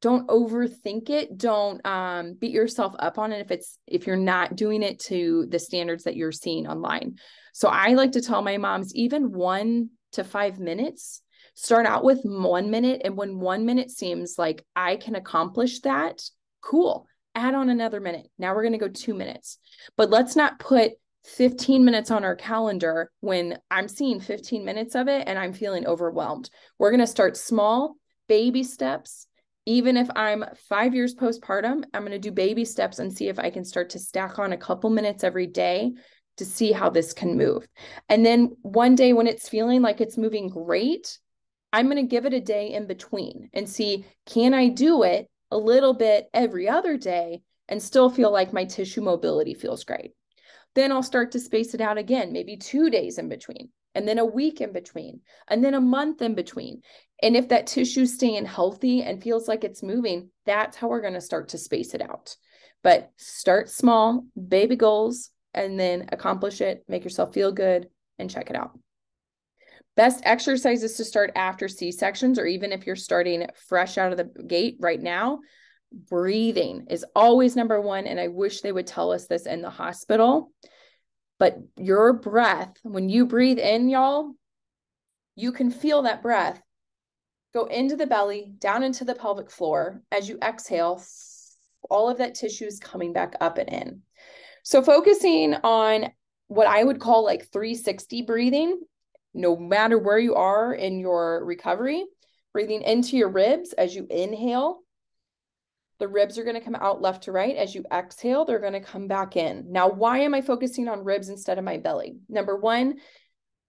don't overthink it. Don't um, beat yourself up on it if it's if you're not doing it to the standards that you're seeing online. So i like to tell my moms even one to five minutes start out with one minute. And when one minute seems like i can accomplish that cool add on another minute. Now we're going to go two minutes. But let's not put 15 minutes on our calendar when i'm seeing 15 minutes of it and i'm feeling overwhelmed we're going to start small baby steps even if I'm five years postpartum, I'm going to do baby steps and see if I can start to stack on a couple minutes every day to see how this can move. And then one day when it's feeling like it's moving great, I'm going to give it a day in between and see can I do it a little bit every other day and still feel like my tissue mobility feels great. Then I'll start to space it out again, maybe two days in between, and then a week in between, and then a month in between. And if that tissue's staying healthy and feels like it's moving, that's how we're going to start to space it out. But start small, baby goals, and then accomplish it, make yourself feel good, and check it out. Best exercises to start after C sections, or even if you're starting fresh out of the gate right now, breathing is always number one. And I wish they would tell us this in the hospital. But your breath, when you breathe in, y'all, you can feel that breath go into the belly, down into the pelvic floor. As you exhale, all of that tissue is coming back up and in. So, focusing on what I would call like 360 breathing, no matter where you are in your recovery, breathing into your ribs as you inhale. The ribs are going to come out left to right. As you exhale, they're going to come back in. Now, why am I focusing on ribs instead of my belly? Number one,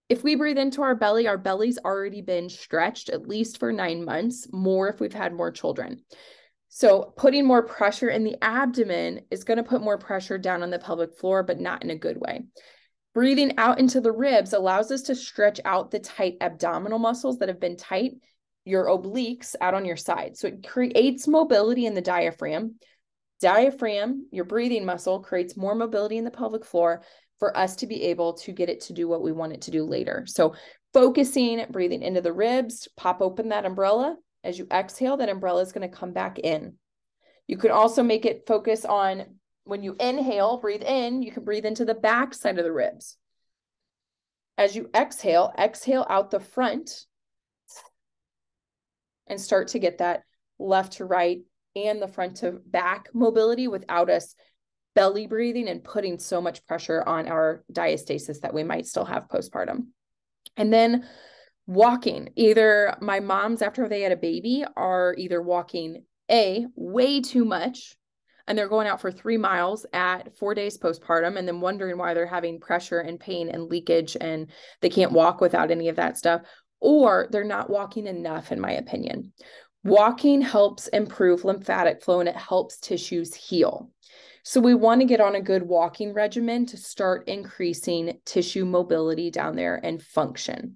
if we breathe into our belly, our belly's already been stretched at least for nine months, more if we've had more children. So, putting more pressure in the abdomen is going to put more pressure down on the pelvic floor, but not in a good way. Breathing out into the ribs allows us to stretch out the tight abdominal muscles that have been tight, your obliques out on your side. So, it creates mobility in the diaphragm. Diaphragm, your breathing muscle, creates more mobility in the pelvic floor for us to be able to get it to do what we want it to do later. So, focusing, breathing into the ribs, pop open that umbrella, as you exhale, that umbrella is going to come back in. You can also make it focus on when you inhale, breathe in, you can breathe into the back side of the ribs. As you exhale, exhale out the front and start to get that left to right and the front to back mobility without us belly breathing and putting so much pressure on our diastasis that we might still have postpartum. And then walking. Either my moms, after they had a baby, are either walking A, way too much, and they're going out for three miles at four days postpartum and then wondering why they're having pressure and pain and leakage and they can't walk without any of that stuff, or they're not walking enough, in my opinion. Walking helps improve lymphatic flow and it helps tissues heal. So, we want to get on a good walking regimen to start increasing tissue mobility down there and function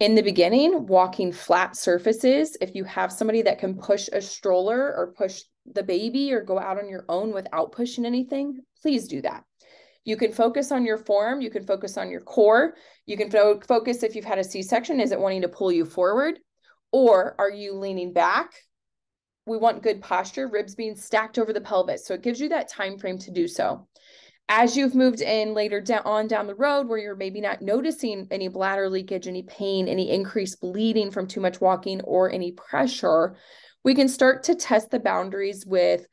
in the beginning, walking flat surfaces, if you have somebody that can push a stroller or push the baby or go out on your own without pushing anything, please do that. You can focus on your form, you can focus on your core, you can fo- focus if you've had a C section, is it wanting to pull you forward? Or are you leaning back? We want good posture, ribs being stacked over the pelvis. So it gives you that time frame to do so as you've moved in later down on down the road where you're maybe not noticing any bladder leakage any pain any increased bleeding from too much walking or any pressure we can start to test the boundaries with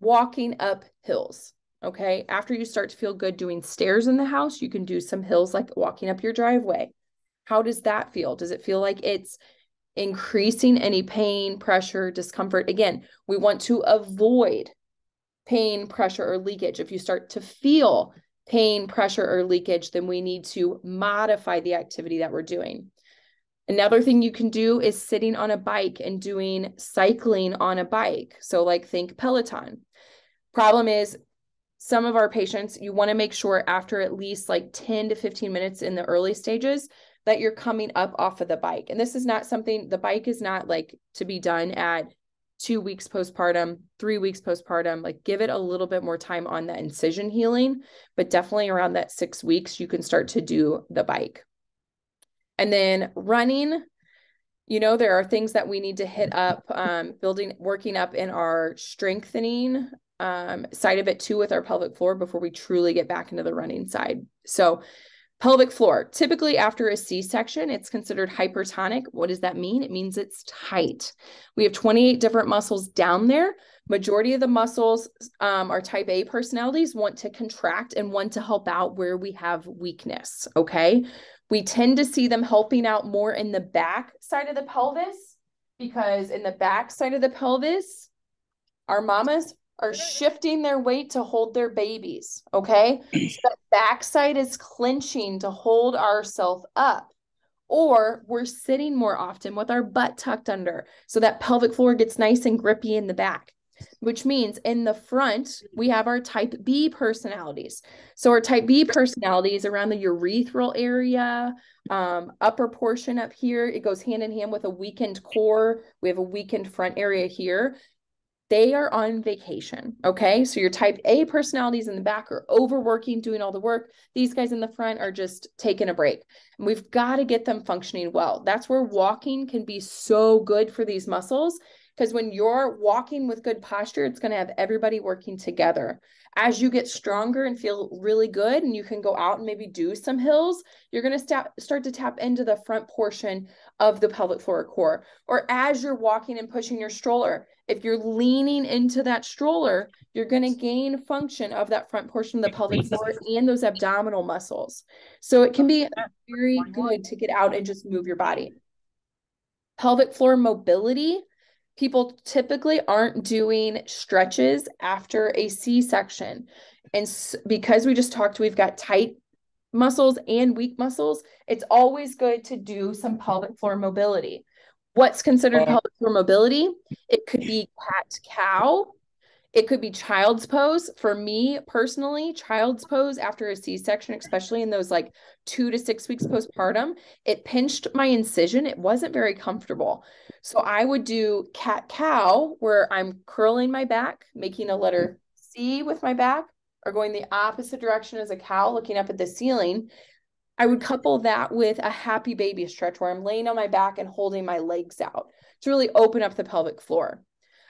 walking up hills okay after you start to feel good doing stairs in the house you can do some hills like walking up your driveway how does that feel does it feel like it's increasing any pain pressure discomfort again we want to avoid pain, pressure, or leakage. If you start to feel pain, pressure, or leakage, then we need to modify the activity that we're doing. Another thing you can do is sitting on a bike and doing cycling on a bike. So, like, think Peloton. Problem is, some of our patients, you want to make sure after at least like 10 to 15 minutes in the early stages that you're coming up off of the bike. And this is not something, the bike is not like to be done at two weeks postpartum, three weeks postpartum, like give it a little bit more time on that incision healing, but definitely around that six weeks, you can start to do the bike. And then running, you know, there are things that we need to hit up, um, building, working up in our strengthening um, side of it too with our pelvic floor before we truly get back into the running side. So, Pelvic floor, typically after a C section, it's considered hypertonic. What does that mean? It means it's tight. We have 28 different muscles down there. Majority of the muscles, um, our type A personalities want to contract and want to help out where we have weakness. Okay. We tend to see them helping out more in the back side of the pelvis because in the back side of the pelvis, our mamas are shifting their weight to hold their babies. Okay. (clears throat) So that backside is clenching to hold ourselves up. Or we're sitting more often with our butt tucked under. So that pelvic floor gets nice and grippy in the back, which means in the front, we have our type B personalities. So our type B personalities around the urethral area, um, upper portion up here, it goes hand in hand with a weakened core. We have a weakened front area here they are on vacation. Okay. So your type A personalities in the back are overworking, doing all the work. These guys in the front are just taking a break. And we've got to get them functioning well. That's where walking can be so good for these muscles. Because when you're walking with good posture, it's going to have everybody working together. As you get stronger and feel really good, and you can go out and maybe do some hills, you're going to start start to tap into the front portion of the pelvic floor core. Or as you're walking and pushing your stroller, if you're leaning into that stroller, you're going to gain function of that front portion of the pelvic floor and those abdominal muscles. So it can be very good to get out and just move your body. Pelvic floor mobility people typically aren't doing stretches after a C-section. And because we just talked, we've got tight muscles and weak muscles, it's always good to do some pelvic floor mobility. What's considered pelvic floor mobility? It could be cat cow, it could be child's pose. For me personally, child's pose after a C section, especially in those like two to six weeks postpartum, it pinched my incision. It wasn't very comfortable. So I would do cat cow, where I'm curling my back, making a letter C with my back, or going the opposite direction as a cow, looking up at the ceiling. I would couple that with a happy baby stretch where I'm laying on my back and holding my legs out to really open up the pelvic floor.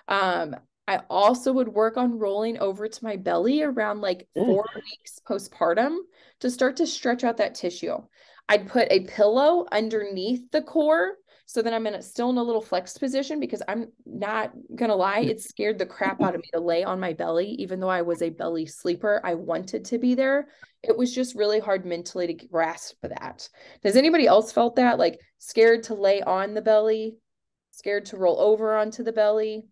Um, I also would work on rolling over to my belly around like mm. four Ooh. weeks postpartum to start to stretch out that tissue. I'd put a pillow underneath the core so then I'm in a, still in a little flexed position because I'm not gonna lie, mm. it scared the crap out of me to lay on my belly, even though I was a belly sleeper. I wanted to be there. It was just really hard mentally to grasp that. Does anybody else felt that like scared to lay on the belly, scared to roll over onto the belly?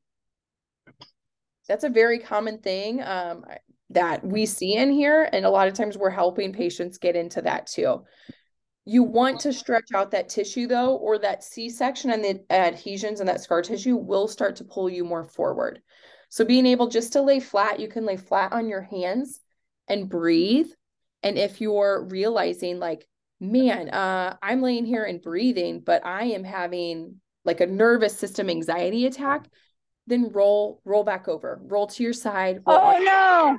That's a very common thing um, that we see in here. And a lot of times we're helping patients get into that too. You want to stretch out that tissue though, or that C section and the adhesions and that scar tissue will start to pull you more forward. So being able just to lay flat, you can lay flat on your hands and breathe. And if you're realizing like, man, uh, I'm laying here and breathing, but I am having like a nervous system anxiety attack, then roll roll back over. Roll to your side oh no.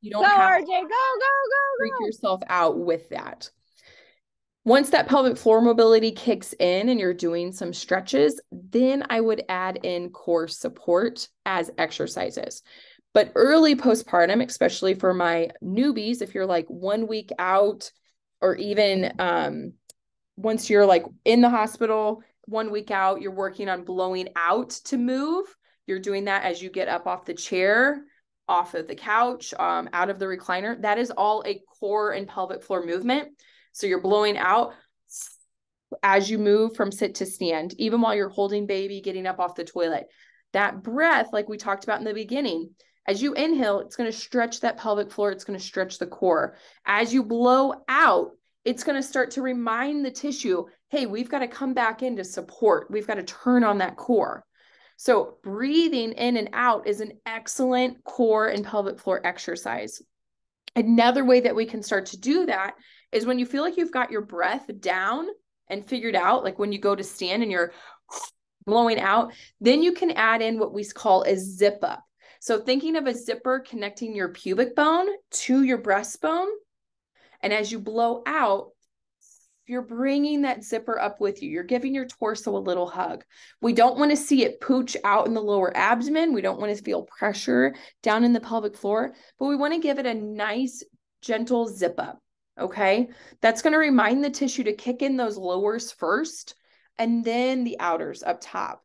you don't go, have RJ, go go go freak go. yourself out with that. Once that pelvic floor mobility kicks in and you're doing some stretches then i would add in core support as exercises. But early postpartum especially for my newbies if you're like one week out or even um, once you're like in the hospital one week out you're working on blowing out to move you're doing that as you get up off the chair, off of the couch, um, out of the recliner. That is all a core and pelvic floor movement. So you're blowing out as you move from sit to stand, even while you're holding baby, getting up off the toilet. That breath, like we talked about in the beginning, as you inhale, it's going to stretch that pelvic floor, it's going to stretch the core. As you blow out, it's going to start to remind the tissue hey, we've got to come back in to support. We've got to turn on that core. So, breathing in and out is an excellent core and pelvic floor exercise. Another way that we can start to do that is when you feel like you've got your breath down and figured out, like when you go to stand and you're blowing out, then you can add in what we call a zip up. So, thinking of a zipper connecting your pubic bone to your breastbone. And as you blow out, you're bringing that zipper up with you. You're giving your torso a little hug. We don't want to see it pooch out in the lower abdomen. We don't want to feel pressure down in the pelvic floor, but we want to give it a nice, gentle zip up. Okay. That's going to remind the tissue to kick in those lowers first and then the outers up top.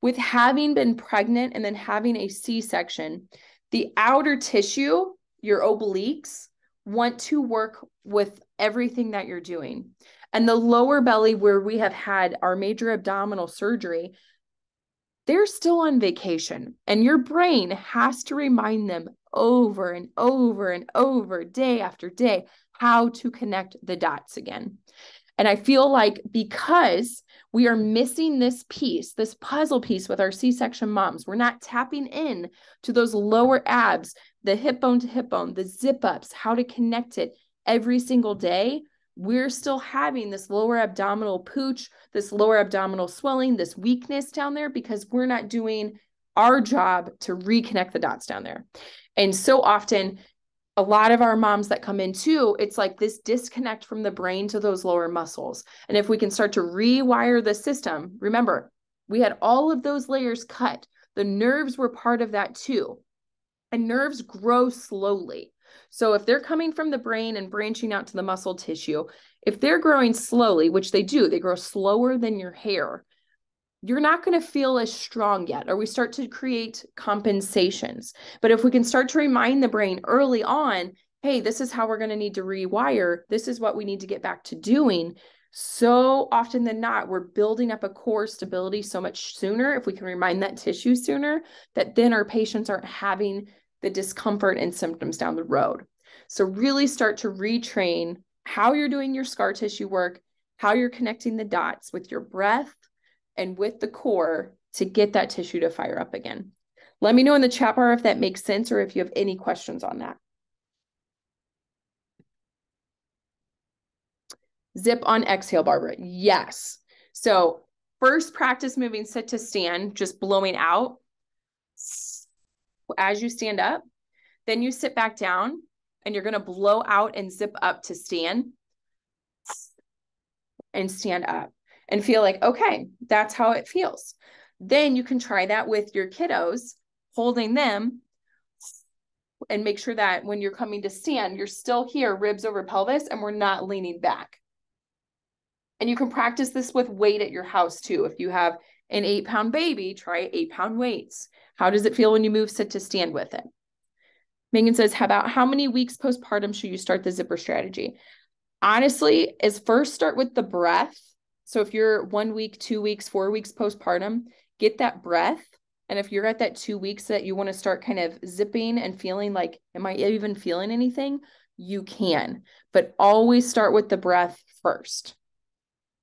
With having been pregnant and then having a C section, the outer tissue, your obliques, want to work with everything that you're doing. And the lower belly, where we have had our major abdominal surgery, they're still on vacation. And your brain has to remind them over and over and over, day after day, how to connect the dots again. And I feel like because we are missing this piece, this puzzle piece with our C section moms, we're not tapping in to those lower abs, the hip bone to hip bone, the zip ups, how to connect it every single day. We're still having this lower abdominal pooch, this lower abdominal swelling, this weakness down there because we're not doing our job to reconnect the dots down there. And so often, a lot of our moms that come in too, it's like this disconnect from the brain to those lower muscles. And if we can start to rewire the system, remember, we had all of those layers cut. The nerves were part of that too. And nerves grow slowly. So if they're coming from the brain and branching out to the muscle tissue, if they're growing slowly, which they do, they grow slower than your hair, you're not going to feel as strong yet, or we start to create compensations. But if we can start to remind the brain early on, hey, this is how we're going to need to rewire, this is what we need to get back to doing. So often than not, we're building up a core stability so much sooner. If we can remind that tissue sooner, that then our patients aren't having the discomfort and symptoms down the road. So, really start to retrain how you're doing your scar tissue work, how you're connecting the dots with your breath and with the core to get that tissue to fire up again. Let me know in the chat bar if that makes sense or if you have any questions on that. Zip on exhale, Barbara. Yes. So first practice moving sit to stand, just blowing out as you stand up. Then you sit back down and you're going to blow out and zip up to stand and stand up and feel like, okay, that's how it feels. Then you can try that with your kiddos, holding them and make sure that when you're coming to stand, you're still here, ribs over pelvis, and we're not leaning back. And you can practice this with weight at your house too. If you have an eight pound baby, try eight pound weights. How does it feel when you move sit to stand with it? Megan says, How about how many weeks postpartum should you start the zipper strategy? Honestly, is first start with the breath so if you're one week, two weeks, four weeks postpartum, get that breath. And if you're at that two weeks that you want to start kind of zipping and feeling like, am I even feeling anything? You can, but always start with the breath first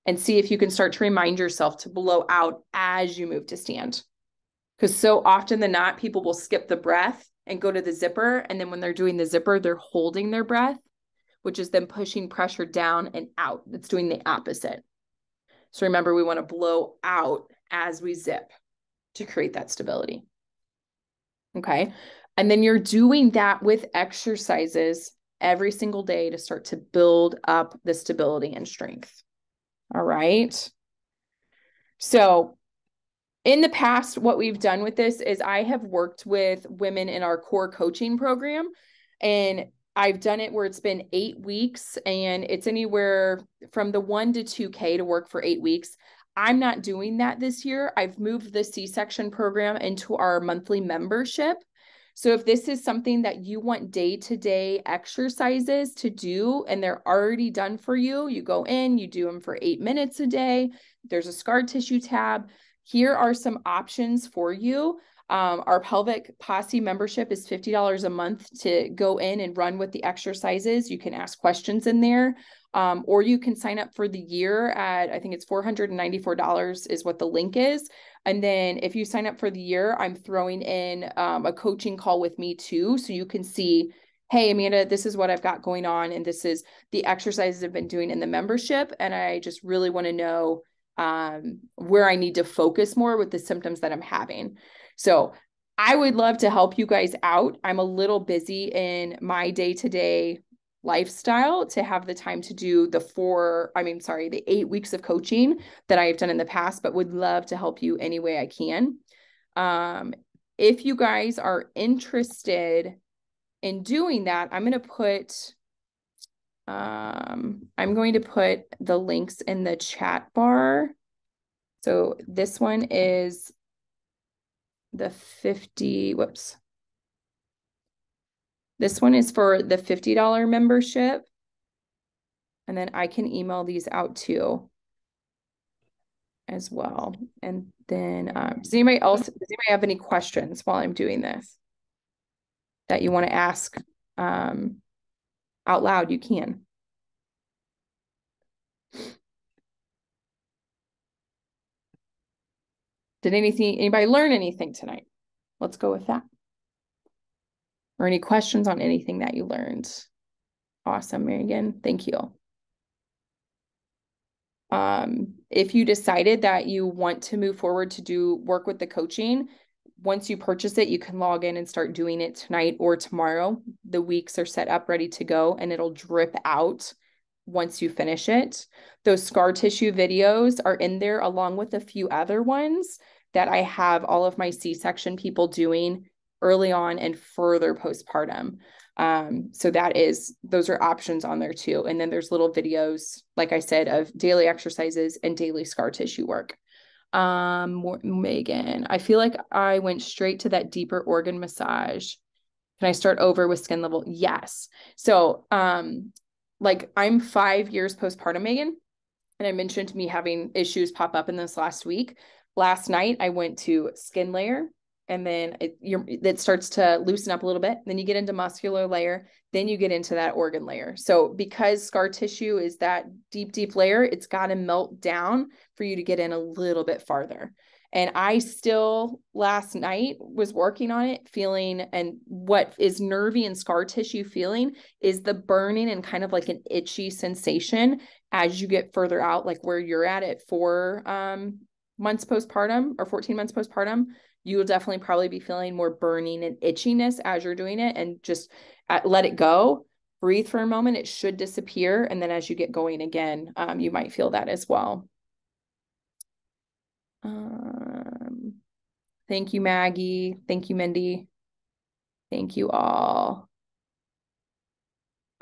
and see if you can start to remind yourself to blow out as you move to stand. Because so often than not, people will skip the breath and go to the zipper. And then when they're doing the zipper, they're holding their breath, which is then pushing pressure down and out. It's doing the opposite. So remember, we want to blow out as we zip to create that stability. Okay. And then you're doing that with exercises every single day to start to build up the stability and strength. All right. So, in the past, what we've done with this is I have worked with women in our core coaching program, and I've done it where it's been eight weeks and it's anywhere from the one to 2K to work for eight weeks. I'm not doing that this year. I've moved the C section program into our monthly membership. So if this is something that you want day to day exercises to do and they're already done for you, you go in, you do them for eight minutes a day. There's a scar tissue tab. Here are some options for you. Um, our pelvic posse membership is $50 a month to go in and run with the exercises. You can ask questions in there. Um, or you can sign up for the year at I think it's $494 is what the link is. And then if you sign up for the year, I'm throwing in um, a coaching call with me too. So you can see, hey, Amanda, this is what I've got going on. And this is the exercises I've been doing in the membership. And I just really want to know um, where I need to focus more with the symptoms that I'm having. So I would love to help you guys out. I'm a little busy in my day to day lifestyle to have the time to do the four, I mean, sorry, the eight weeks of coaching that I've done in the past, but would love to help you any way I can. Um, if you guys are interested in doing that, I'm going to put um, I'm going to put the links in the chat bar. So this one is the 50, whoops. This one is for the $50 membership. And then I can email these out too as well. And then um, does anybody else, does anybody have any questions while I'm doing this that you want to ask um, out loud? You can. Did anything anybody learn anything tonight? Let's go with that. Or any questions on anything that you learned? Awesome, Megan. Thank you. Um, if you decided that you want to move forward to do work with the coaching, once you purchase it, you can log in and start doing it tonight or tomorrow. The weeks are set up, ready to go, and it'll drip out once you finish it. Those scar tissue videos are in there along with a few other ones that I have all of my C section people doing early on and further postpartum. Um, so that is, those are options on there too. And then there's little videos, like I said, of daily exercises and daily scar tissue work. Um, Megan, I feel like I went straight to that deeper organ massage. Can I start over with skin level? Yes. So, um, like I'm five years postpartum, Megan, and I mentioned me having issues pop up in this last week. Last night, I went to skin layer, and then it you it starts to loosen up a little bit. Then you get into muscular layer, then you get into that organ layer. So because scar tissue is that deep, deep layer, it's got to melt down for you to get in a little bit farther. And I still last night was working on it, feeling and what is nervy and scar tissue feeling is the burning and kind of like an itchy sensation as you get further out, like where you're at it for um, months postpartum or 14 months postpartum. You will definitely probably be feeling more burning and itchiness as you're doing it and just uh, let it go. Breathe for a moment. It should disappear. And then as you get going again, um, you might feel that as well. Um, thank you, Maggie. Thank you, Mindy. Thank you all.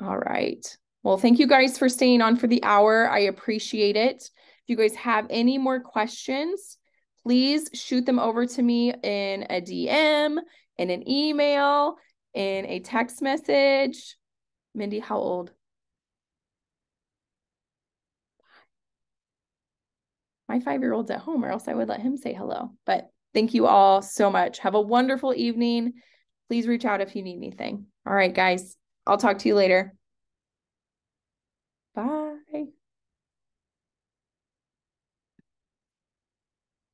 All right. Well, thank you guys for staying on for the hour. I appreciate it. If you guys have any more questions, please shoot them over to me in a DM, in an email, in a text message. Mindy, how old? my five year old's at home, or else I would let him say hello. But thank you all so much. Have a wonderful evening. Please reach out if you need anything. All right, guys, I'll talk to you later.